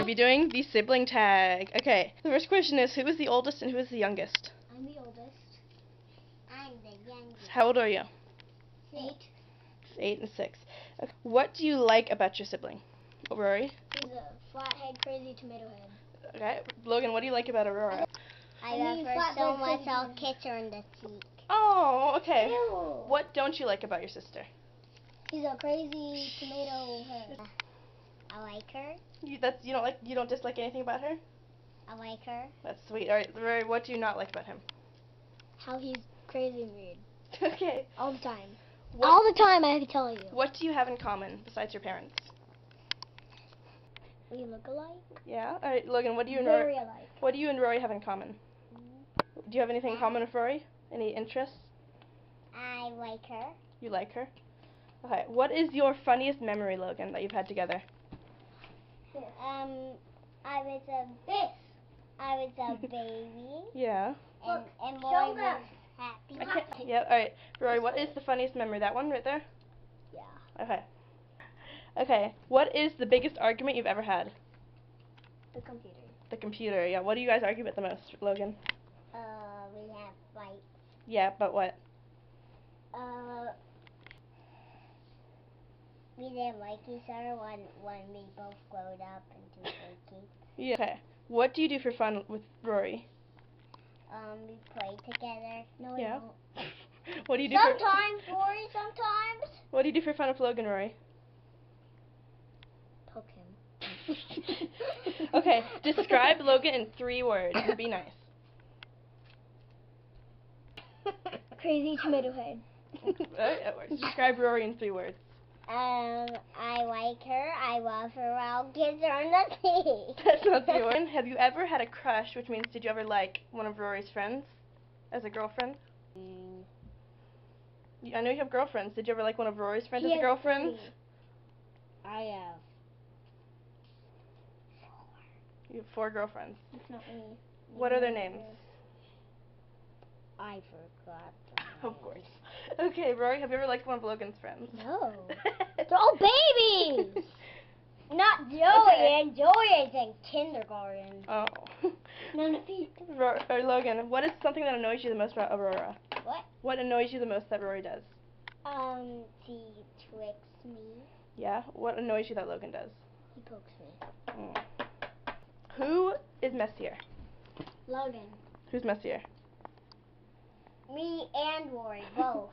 to be doing the sibling tag. Okay, the first question is who is the oldest and who is the youngest? I'm the oldest. I'm the youngest. How old are you? Eight. Eight and six. Okay. What do you like about your sibling? Rory? He's a flathead, crazy tomato head. Okay. Logan, what do you like about Aurora? I love her so much, I'll kiss her in the cheek. Oh, okay. Ew. What don't you like about your sister? He's a crazy tomato head. I like her. You that's you don't like you don't dislike anything about her? I like her. That's sweet. All right, Rory, what do you not like about him? How he's crazy and weird. okay. All the time. What, All the time, I have to tell you. what do you have in common besides your parents? We look alike. Yeah. All right, Logan, what do you and Rory, alike. what do you and Rory have in common? Mm-hmm. Do you have anything in common with Rory? Any interests? I like her. You like her? Okay. What is your funniest memory, Logan, that you've had together? Um, I was a this. I was a baby, Yeah. and and show Lauren was happy. I can't. Yeah. All right, Rory. What is the funniest memory? That one right there. Yeah. Okay. Okay. What is the biggest argument you've ever had? The computer. The computer. Yeah. What do you guys argue about the most, Logan? Uh, we have fights. Yeah, but what? Uh, we didn't like each other when when we both growed up into big Yeah. Okay. What do you do for fun with Rory? Um, we play together. No, Yeah. we don't. what do you do? For, Sometimes, Rory. Sometimes. what do you do for fun with Logan, Rory? Poke him. okay. Describe Logan in three words. Be nice. Crazy tomato head. Alright, that works. Describe Rory in three words. Um, I like her. I love her. I'll kiss her on the cheek. That's not three words. Have you ever had a crush, which means did you ever like one of Rory's friends as a girlfriend? Mm, I know you have girlfriends. Did you ever like one of Rory's friends as a girlfriend? three. I have. You have four girlfriends. It's not me. What are their names? I forgot. Of course. Okay, Rory, have you ever liked one of Logan's friends? No. They're all babies. Not Joey. Okay. And Joey is in kindergarten. oh. None of these. Ro- or Logan, what is something that annoys you the most about Aurora? What? What annoys you the most that Rory does? Um, he tricks me. Yeah? What annoys you that Logan does? He pokes me. Mm. Who is messier? Logan. Who's messier? Me and Rory, both.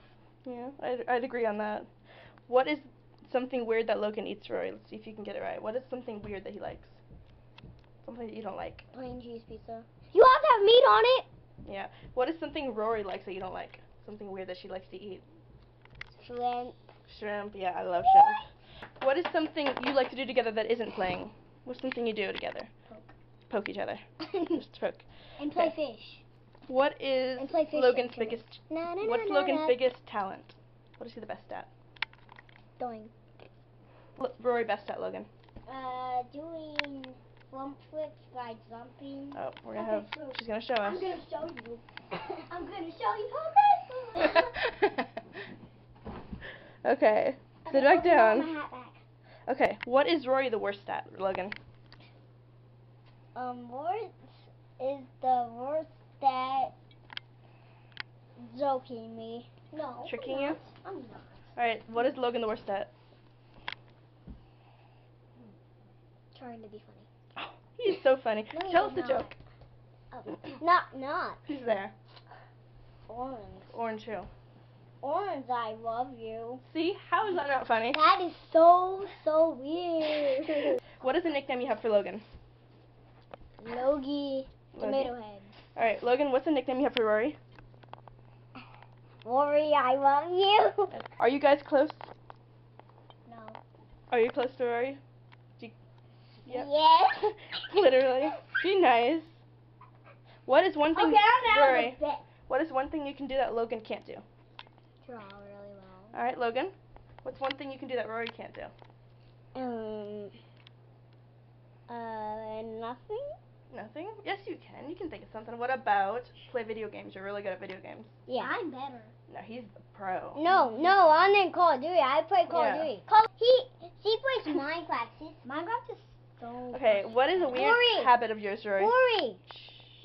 Yeah, I'd, I'd agree on that. What is something weird that Logan eats, Rory? Let's see if you can get it right. What is something weird that he likes? Something that you don't like. Plain cheese pizza. You have to have meat on it. Yeah. What is something Rory likes that you don't like? Something weird that she likes to eat. Shrimp. Shrimp. Yeah, I love shrimp. What is something you like to do together that isn't playing? What's something you do together? Poke. Poke each other. Just poke. and play fish. What is And play fish Logan's biggest? Na, na, What's na, Logan's biggest talent? What is he the best at? Doing. Lo- Rory best at Logan. Uh, doing flump flips by jumping. Oh, we're gonna Okay, have. so- She's gonna show us. I'm gonna show you. I'm gonna show you. Okay. okay. Sit Okay, back down. back. Okay. What is Rory the worst at, Logan? Um, worst is the worst at joking me. No. Tricking you? I'm not. All right. What is Logan the worst at? Trying to be funny. Oh, he's so funny. No, Tell us the not. joke. Oh, not not Who's there? orange. Orange who? Orange, I love you. See, how is that not funny? That is so so weird. What is the nickname you have for Logan? Logie, tomato head. All right, Logan. What's the nickname you have for Rory? Rory, I love you. Are you guys close? No. Are you close to Rory? Do you- Yep. Yes. Literally. Be nice. What is one thing, Okay, Rory? What is one thing you can do that Logan can't do? Draw really well. All right, Logan. What's one thing you can do that Rory can't do? Um. Uh, nothing. Nothing. Yes, you can. You can think of something. What about play video games? You're really good at video games. Yeah. I'm better. No, he's the pro. No, no, I'm in Call of Duty. I play Call Yeah. of Duty. Call he she plays Minecraft. She, Minecraft is Don't. Okay, what is a weird Rory. habit of yours, Rory? Rory.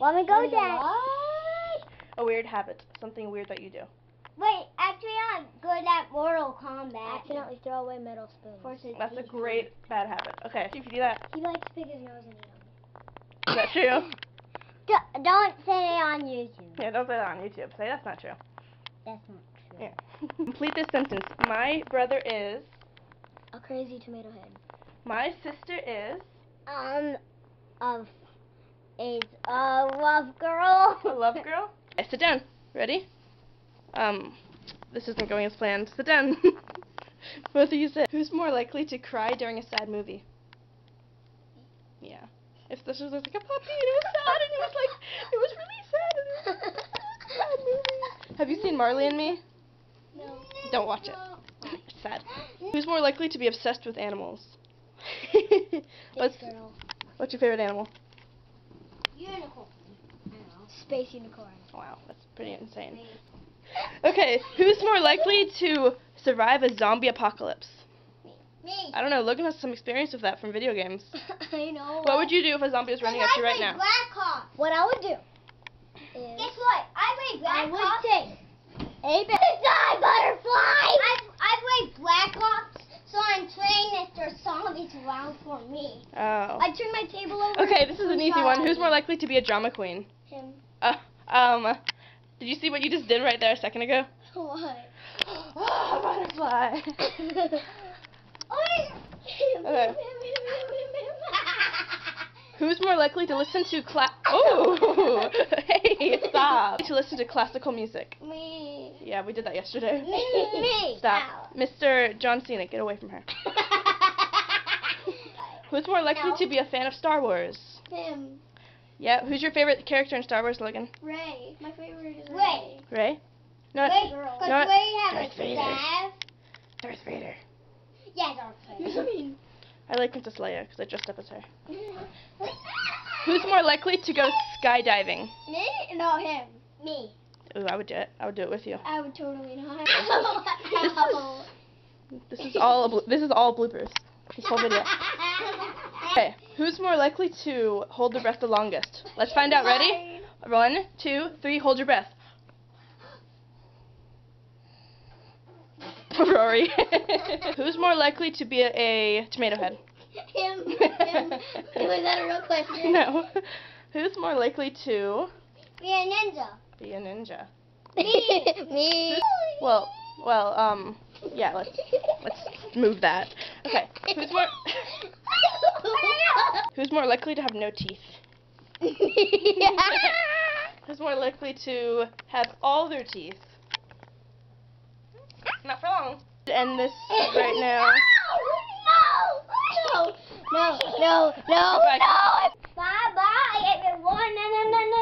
Let me go, Wait, Dad. what? A weird habit, something weird that you do. Wait, actually, I'm good at Mortal Kombat. Accidentally throw away metal spoons. That's a great bad habit. Okay, if you do that, He likes to pick his nose and eat them. Is that true? D- don't say it on YouTube. Yeah, don't say that on YouTube. Say that's not true. That's not true. Yeah. Complete this sentence. My brother is. A crazy tomato head. My sister is. Um, of is a love girl. A love girl. Okay, sit down. Ready? Um, this isn't going as planned. Sit down. Both of you sit. Who's more likely to cry during a sad movie? Yeah. If this was like a puppy and it was sad and it was like it was really sad and it was a sad movie. Have you seen Marley and Me? No. Don't watch it. It's sad. Who's more likely to be obsessed with animals? what's, what's your favorite animal? Unicorn. Space unicorn. Wow, that's pretty insane. Okay, who's more likely to survive a zombie apocalypse? Me. I don't know. Logan has some experience with that from video games. I know. What would you do if a zombie was running at you right now? Black Hawk. What I would do is Guess what? I play Black I would Hawk. take a bit. Die, butterfly! I, I play Black Ops, so I'm trained if there's zombies around for me. Oh. I turn my table over. Okay, this is an easy one. Who's more likely to be a drama queen? him? Uh, um, did you see what you just did right there a second ago? What? Oh, butterfly. Okay. Who's more likely to listen to cla- Oh, hey, stop. To listen to classical music. Me. Yeah, we did that yesterday. Me. Stop. Mr. John Cena, get away from her. Who's more likely No. to be a fan of Star Wars? Him. Yeah, who's your favorite character in Star Wars, Logan? Rey. My favorite is Rey. Rey? No, Wait, girl. because Not we have Darth a Vader. staff. Darth Vader. Yeah, Darth Vader. I mean. I like Princess Leia because I dressed up as her. Who's more likely to go skydiving? Me? No, him. Me. Ooh, I would do it. I would do it with you. I would totally not. This is all a blo- this is all bloopers. This whole video. Okay, who's more likely to hold their breath the longest? Let's find out. Ready? One, two, three. Hold your breath. Rory. who's more likely to be a, a tomato head? him. Him. Was that a real question? No. Who's more likely to Be a ninja. be a ninja? Me. Me. Well, well, um, yeah. Let's let's move that. Okay. Who's more Who's more likely to have no teeth? Who's more likely to have all their teeth? Not for long. End this right now. No, no, no, no, no. No! Bye bye, everyone. No, no, no, no.